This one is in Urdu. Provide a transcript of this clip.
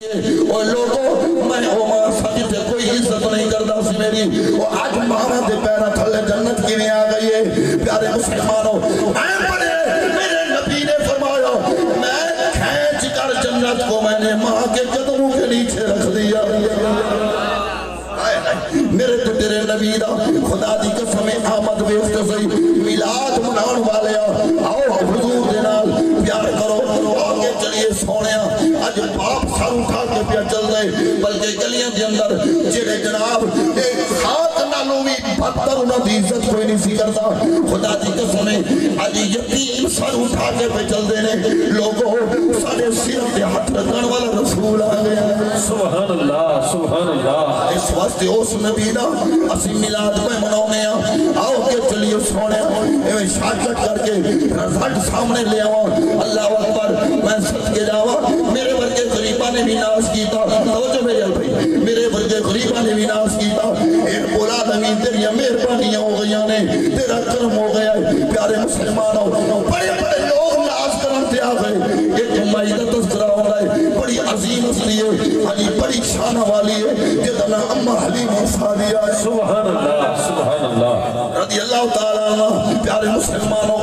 اور لوگوں، میں عمر سجد کوئی عزت نہیں کرتا سی میری۔ اور آج مانا دے پیرا تھلے جنت کی میں آ گئی ہے۔ پیارے مسلمانوں میں پڑھے میرے نبی نے فرمایا، میں کھینچ کر جنت کو میں نے ماں کے قدموں کے نیچے رکھ دیا۔ میرے تو تیرے نبی دا خدا دی قسم آمد ویخت سی میلاد منان والے آؤ باپ سر اٹھا کے پیا چل رہے بلکہ گلیاں دے اندر جڑے جناب ایک خاک نالوں بھی بدتر انہاں دی عزت کوئی نہیں سی کرتا۔ خدا دی قسم اج یتیم سر اٹھا کے پہ چل دے نے لوگوں سارے سر دے ہاتھ رکھن والا رسول آ گیا سبحان اللہ سبحان اللہ اس واسطے اس نبی دا اسی میلاد پہ مناؤنے ہیں۔ آؤ کے چلیے سونے ایویں شاکت کر کے رزلٹ سامنے لے آؤں اللہ اکبر میں سچ کے بھی ناز کیتا۔ توجہ میرے بھائی میرے ورگے غریبہ نے بھی ناز کیتا۔ ایک بولا نبی تیری مہربانیاں ہو گئی نے تیرا کرم ہو گیا ہے۔ پیارے مسلمانوں بڑے بڑے لوگ ناز کرن تے آ گئے ایک مائی دا تذکرہ ہو رہا ہے بڑی عظیم اصلی ہے علی بڑی شانہ والی ہے جدنا اما حلیم سادیہ سبحان اللہ سبحان اللہ۔ رضی اللہ تعالیٰ عنہ پیارے مسلمانوں